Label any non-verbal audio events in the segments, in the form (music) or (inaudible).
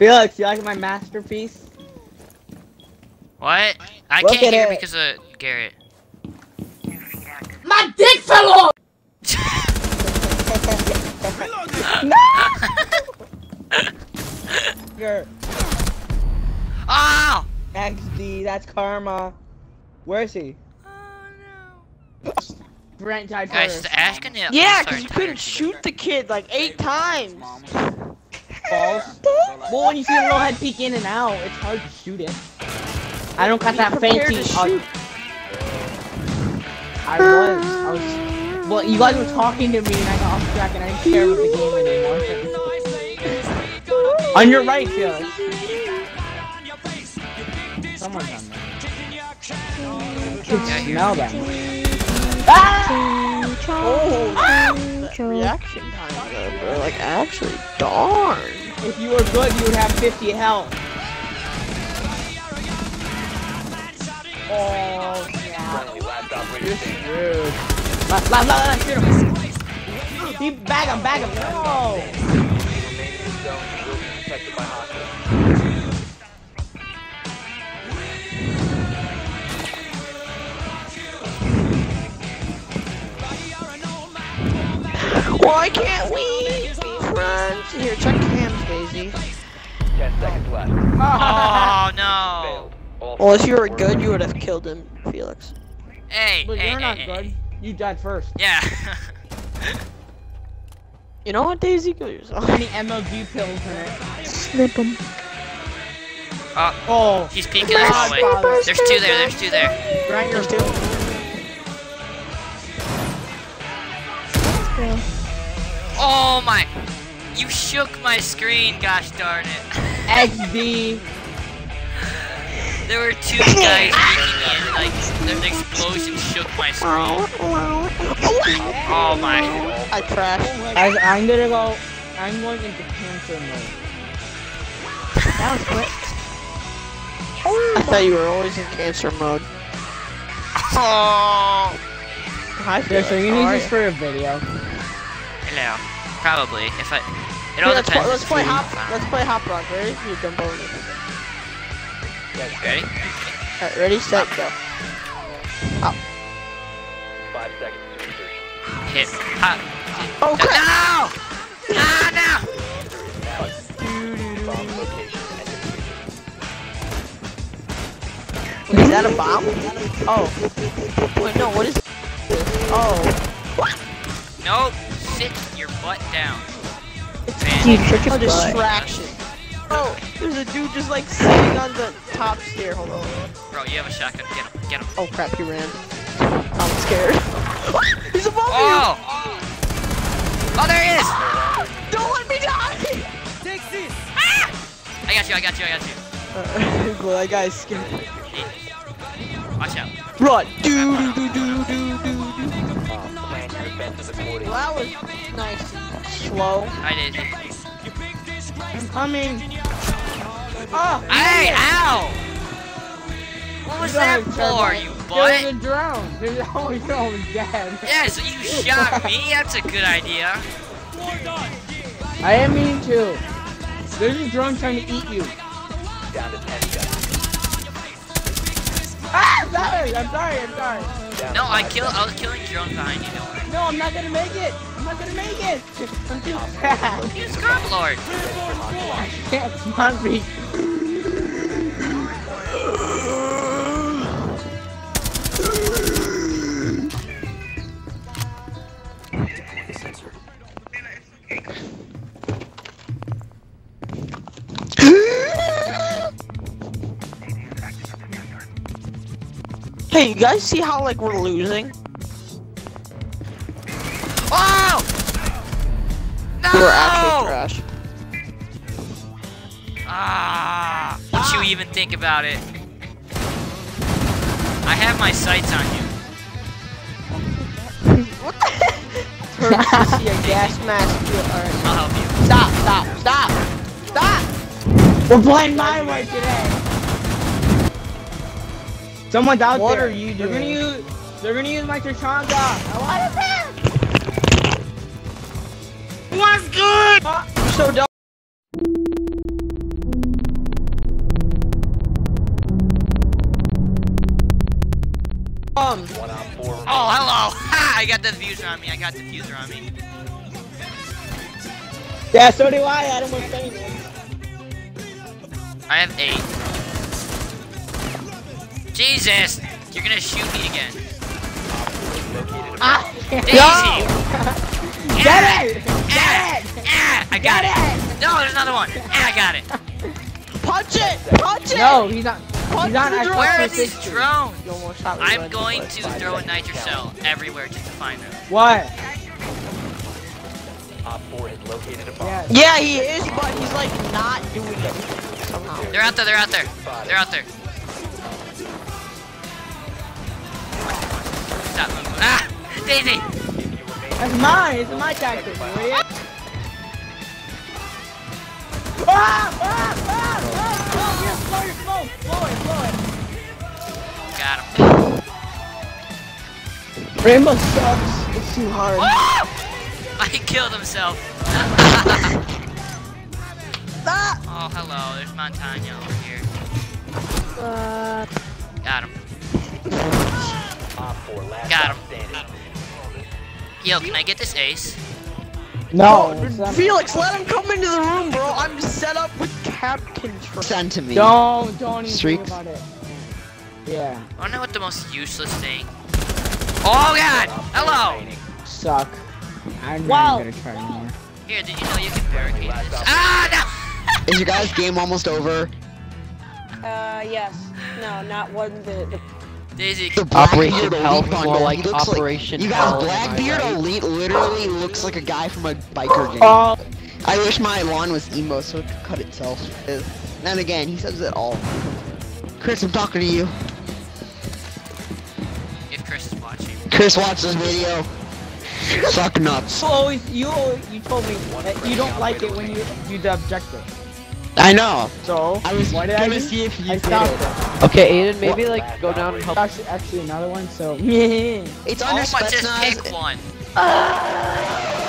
Felix, you like my masterpiece? What? I Look can't hear it. because of Garrett. My dick fell off! (laughs) (laughs) You're ah! Oh! XD, that's karma. Where is he? Brent died Guys, first. is Ash gonna Yeah, start because you tired couldn't today? shoot the kid like eight times. (laughs) False. Well, when you see a little head peek in and out, it's hard to shoot it. I don't got that fancy. to uh, shoot. I was. I was. Well, you guys were talking to me and I got off track and I didn't care about the game anymore. On your right, Felix. Someone's on there. Yeah, Can I smell that. them. Ah! Oh, that reaction time though, bro. Like, actually, darn. If you were good, you would have 50 health. Oh, yeah. You're screwed. La, la, la, la, shoot him. He bag him, bag him. No. Why can't we be? Here, check hands, Daisy. Ten seconds left. Oh no! Failed. All Well, if you were good, you would have killed him, Felix. Hey, But hey, you're hey, not hey, good. You died first. Yeah. (laughs) You know what, Daisy? Kill yourself. How many MLG pills in it? Snip him. oh, Oh, he's peeking the hallway. Godfather. There's two there. There's two there. Grant your There's two. Oh my! You shook my screen. Gosh darn it! (laughs) XD. There were two (laughs) guys peeking in. Like the explosion shook my screen. Oh my! I crashed. Guys, I'm gonna go. I'm going into cancer mode. That was quick. I thought you were always in cancer mode. Oh! Hi, Yeah, so you need this for a video. Hello. Probably. If I. It Here, all let's, play, depends. let's play if hop. it's fun. Let's play hop rock. Ready? You dumbo. Ready? Alright, ready, set, go. Five seconds to insertion. Hit. Hop. Oh crap! No! Ah, no! Bomb location and defuse. Wait, is that a bomb? Oh. Wait, no. What is? Oh. What? Nope. Sit your butt down. It's Man. Dude, such a distraction. Oh, there's a dude just like sitting on the top stair. Hold on. Bro, you have a shotgun. Get him. Get him. Oh crap, he ran. I'm scared. (laughs) He's above Oh! Oh, there he is! you! Don't let me die! Take this. I got you. I got you. I got you. Uh, (laughs) well, that guy's scared. Watch out. Run! Do do do do do do Well, that was nice. and Slow. I did. I'm coming. Oh, Hey, ow! What was that for, you It butt? was a drone. There's always always dead. Yeah, so you shot me? That's a good idea. I didn't mean to. There's a drone trying to eat you. Down to ten seconds. Ah, sorry. I'm sorry. I'm sorry. Down No, I five kill. I was killing drones behind you. Don't worry. No, I'm not gonna make it. I'm not gonna make it. I'm too fast. Use Scum Lord. (laughs) I can't Hey, you guys see how like we're losing? Oh! No! We're actually trash. Ah! Don't you even think about it. I have my sights on you. (laughs) what the heck? Hurt to see a gas mask. Alright. I'll help you. Stop! Stop! Stop! Stop! We're playing my way today. Someone's out what there. What are you doing? They're gonna use, they're gonna use my Tachanka. What is that? What's good? Uh, you're so dumb. Oh, hello. Ha, (laughs) I got the diffuser on me. I got the diffuser on me. Yeah, so do I. I have eight. Jesus! You're gonna shoot me again. Ah! Daisy! Get it! Ah! Ah! I got it! it! No, there's another one! Ah, I got it! Punch it! Punch it! No, he's not. He's not the actually. drone. Where are these drones? You almost shot me I'm right in the going to throw a nitro cell everywhere just to find them. What? Op located a. Yeah. Yeah, he is, but he's like not doing it somehow. They're out there, they're out there. They're out there. Stop moving. Ah! Daisy! If That's mine. It's my tactic, you idiot. Ah! Ah! Ah! Ah! Oh, yes, blow your smoke. Blow it, blow it. Got him. Rainbow sucks. It's too hard. I killed himself. (laughs) Ah! Oh, hello. There's Montano over here. Uh, Got him. Op four last Got stop him. standing. Yo, can I get this ace? No. it's not- Felix, let him come into the room, bro. I'm set up with cap control. Send to me. Don't, don't even Streaks? think about it. Yeah, I don't know what the most useless thing. Oh god! Hello! Suck. I'm Wow. not gonna try anymore. Here, did you know you can barricade this? Ah, no! Is your guys' game almost over? Uh, yes. No, not one. The, the no! Daisy, The Operation Blackbeard Hell, more like he Operation like, you Hell, guys, Blackbeard right? Elite literally looks like a guy from a biker game. Oh, I wish my lawn was emo so it could cut itself. Then again, he says it all. Chris, I'm talking to you. if Chris is watching. Chris, watch this video. Suck nuts. you always, you, always- you told me that you don't like it when you do the objective. I know. So, I was what did I gonna do? see if you I stopped it. it. Okay, Aiden, maybe like go down and help. Actually, actually another one. So, yeah. (laughs) It's Oh, under but just pick one. (laughs)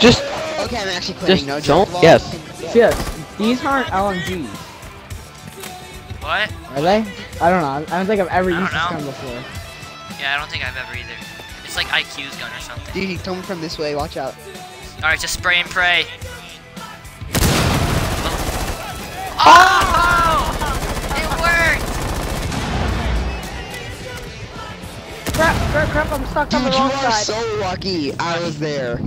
Just, Okay, I'm actually quitting. just no don't. joke. Yes. Yes, these aren't LMGs, What? are they? I don't know. I don't think I've ever used this gun before. Yeah, I don't think I've ever either. It's like IQ's gun or something. Dude, he's coming from this way. Watch out. Alright, just spray and pray. Oh! It worked! Crap, crap, crap, I'm stuck on Dude, the you are so lucky. I was there.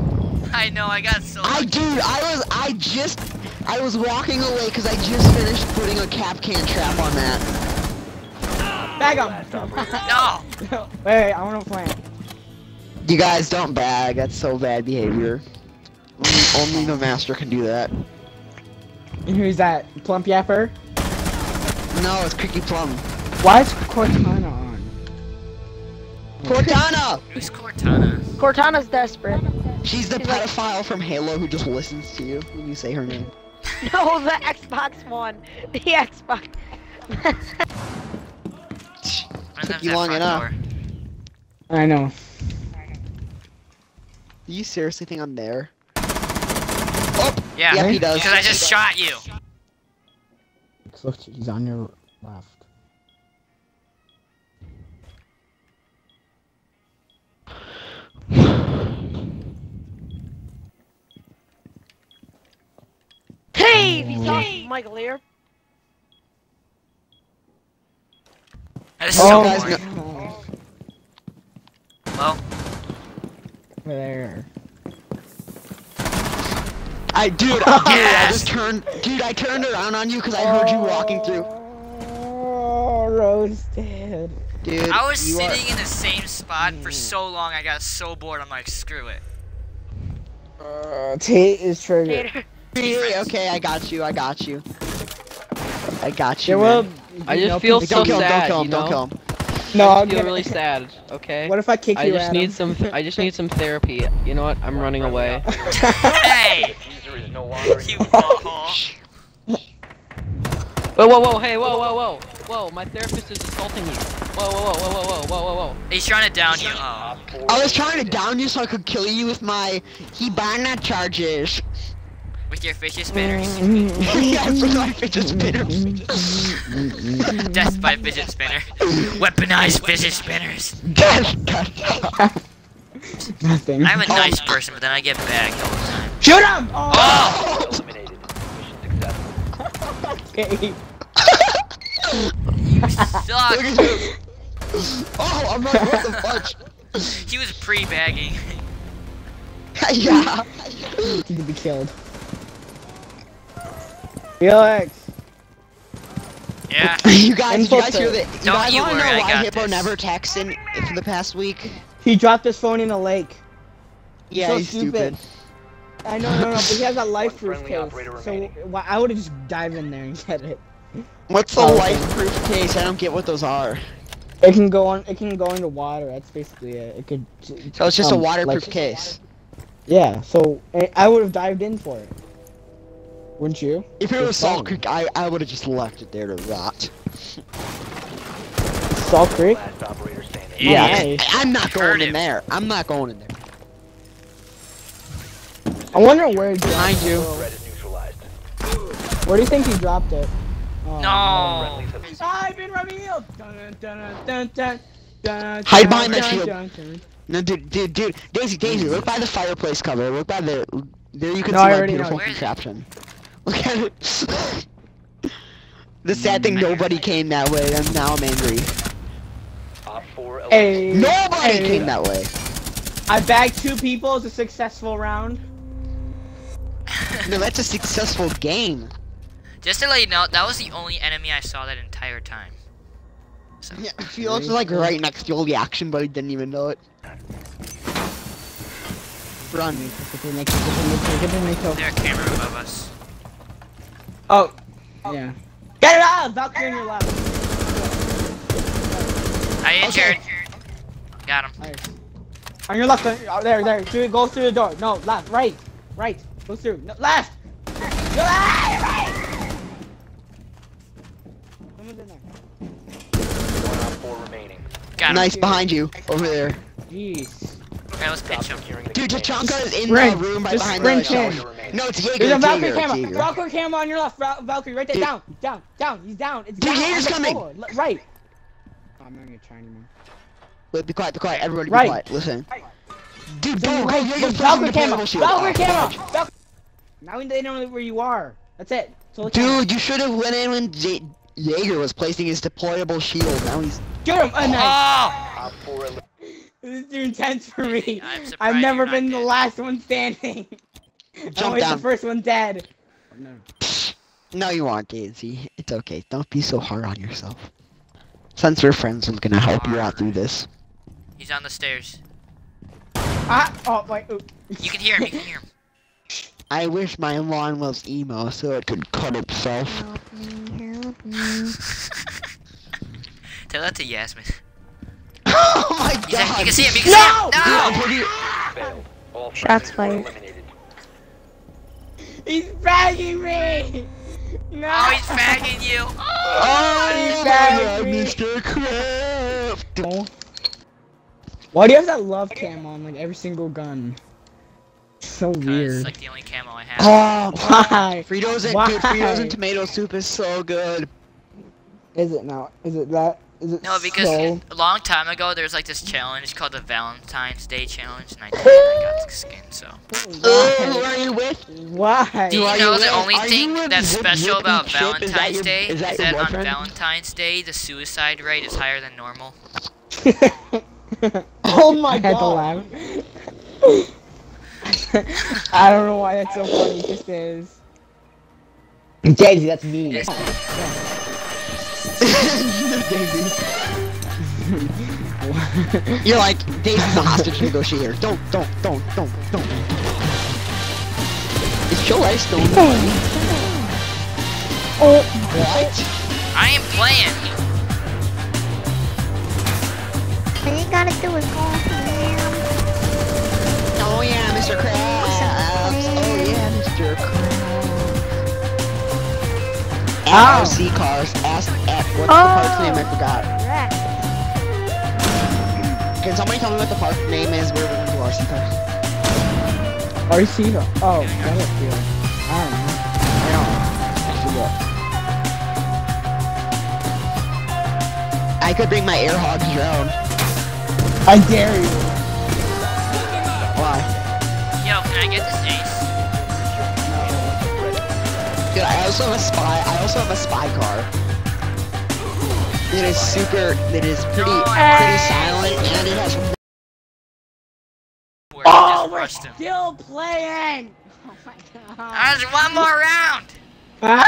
I know, I got so I, lucky. dude, I was, I just, I was walking away because I just finished putting a Kapkan trap on that. Bag Last them. operator. No! wait, wait, I want to plant. You guys don't bag. That's so bad behavior. Only, only the master can do that. And who's that? Plump Yapper? No, it's Cricky Plum. Why is Cortana on? Cortana! Who's Cortana? Cortana's desperate. She's the She's like- pedophile from Halo who just listens to you when you say her name. (laughs) No, the Xbox One. The Xbox. Where's (laughs) Took you long enough. door? I know. Do you seriously think I'm there? Yeah, Yep, he does. because I just shot you. Look, he's on your left. Hey, you saw Michael here. That is Oh so guys, boring. no- Well, There. I, dude, I, (laughs) dude, I just turned, dude, I turned around on you because I heard you walking through. Oh, roasted. Dude, I was you are- sitting in the same spot for so long, I got so bored, I'm like, screw it. Uh, Tate is triggered. Tater. Really? Okay, I got you. I got you. I got you. There will. man. I just no feel people- Don't so kill him. Don't sad, kill him. Don't kill him. No, I I'm feel gonna- really (laughs) sad. Okay. What if I kick I you just Adam? need some. I just need some therapy. You know what? I'm running away. hey! (laughs) Diffuser no longer (laughs) in You butthole. Whoa, whoa, whoa! Hey, whoa, whoa, whoa, whoa! My therapist is assaulting me. Whoa, whoa, whoa, whoa, whoa, whoa, whoa, whoa! He's trying to down you. Oh. I was trying to down you so I could kill you with my Hibana charges. With your fidget mm-hmm. spinners. (laughs) yeah, with my fidget spinner. (laughs) Death by fidget spinner. Weaponized fidget spinners. Death. God. Nothing. I'm a nice person, but then I get bagged all the time. Shoot him! Oh, Oh! Eliminated. Mission successful. okay. You suck! Look at you. Oh, I'm like, what the fudge? (laughs) He was pre-bagging. (laughs) yeah. (laughs) Need to be killed. Felix! Yeah. you guys, you guys hear that? You Don't guys you wanna know worry, I why Hippo this. never texted for the past week? He dropped his phone in a lake. Yeah, so he's stupid. I know, no, no, but he has a life proof friendly case. operator So remaining. why I would have just dive in there and get it. What's the Oh, life proof case? I don't get what those are. It can go on. It can go into water. That's basically it. It could. So it's just a waterproof like- case. Yeah. So I- I would have dived in for it. Wouldn't you? If it It's was Salt. Creek, I, I would have just left it there to rot. Salt Creek. Last operator standing. Yeah. Hey. I, I'm not going in there. I'm not going in there. I wonder where. he dropped Behind you. Threat is neutralized. Where do you think he dropped it? Oh, No. I've been revealed. Dun, dun, dun, dun, dun, dun, Hide behind that shield. dun, dun. No, dude, dude, dude, Daisy, Daisy, look by the fireplace cover. Look by the. There you can No, see my beautiful Where is contraption. (laughs) Look at it. (laughs) the sad thing, mm, nobody came that way, and now I'm angry. Op 4 Hey, Nobody hey, came that way. I bagged two people. It's a successful round. (laughs) No, that's a successful game. Just to let you know, that was the only enemy I saw that entire time. So, Yeah, Felix was like right next to all the action, but he didn't even know it. Run. their camera above us. Oh, yeah. Get it out! Valkyrie on your left. I injured. Got him. Nice. On your left. uh, there, there. Through, go through the door. No, left, right, right. Go through. No, left. Go left, right. Someone's in there. One Op 4 remaining. Got him. Nice behind you, over there. Jeez. Okay, let's pinch him. Dude, container. Tachanka is in Sprint. the room by Just behind the sprint shelf. No, it's Jaeger. There's a Valkyrie Jaeger, camera. Jaeger. Valkyrie camera on your left. Val- Valkyrie, right there. Dude. Down, down, down. He's down. It's Dude, down. Jaeger's coming. Oh, floor. Right. Oh, I'm not gonna try anymore. Wait, be quiet, be quiet. Everybody be Right. quiet. Listen. Dude, Dude, go, go, right. Jaeger's Valkyrie pushing the camera. portable shield. Valkyrie camera. now they know where you are. That's it. So it's on. Dude, you should have went in when J- Jaeger was placing his deployable shield. Now he's. Shoot him. Oh, nice. Oh! Op 4 eliminated. This is too intense for me. I'm surprised I've never been the dead. last one standing. (laughs) I'm always down. the first one dead. No. No, you aren't, Daisy. It's okay. Don't be so hard on yourself. Since we're friends, I'm gonna help you out through this. He's on the stairs. Ah, oh, wait. Ooh. You can hear him, you can hear him. (laughs) I wish my lawn was emo so it could cut itself. (laughs) Tell that to Yasmin. oh my He's god! at, you can see him, you can No! see him! No! Dude, what do you- Failed. All Shots fired. He's bagging me. No. Oh, he's fagging you! Oh, He's my back, god, me. Mr. Kraft! Why do you have that love cam on like every single gun? So weird. it's like the only camo I have. Oh, (laughs) Why? Fritos and Why? dude, Fritos and tomato soup is so good. Is it now? Is it that? Is it No, because so? a long time ago there was like this challenge called the Valentine's Day Challenge, and I did (laughs) I got the skin, so. Oh, who are you with? Why? Do you are know you the with- only are thing that's special about Eat Chip? Is that Valentine's your- Day is that that on? Valentine's Day the suicide rate is higher than normal? (laughs) (laughs) oh my I god! to laugh. (laughs) I don't know why that's so funny. It just is. Daisy, that's me. Yes. (laughs) You're like Dave's the hostage negotiator. Don't, don't, don't, don't, don't. Is Joe Ice still in the party? Oh. What? Oh. I ain't playing. All you gotta do is go on to. Oh yeah, Mr. Krabs. Oh yeah, Mr. Krabs. Oh. RC cars. Ask F what's oh. the park's name? I forgot. Can somebody tell me what the park name is? We're going to RC cars. RC? Oh, that was real. I don't know. I don't. I forget. I could bring my air hogs drone. I dare you. Why? Yo, can I get this ace? Dude, I also have a spy. I also have a spy car. It is super. It is pretty No, pretty silent, and it has. Where I Oh, we're him. still playing. Oh my god. There's one more round. Ah!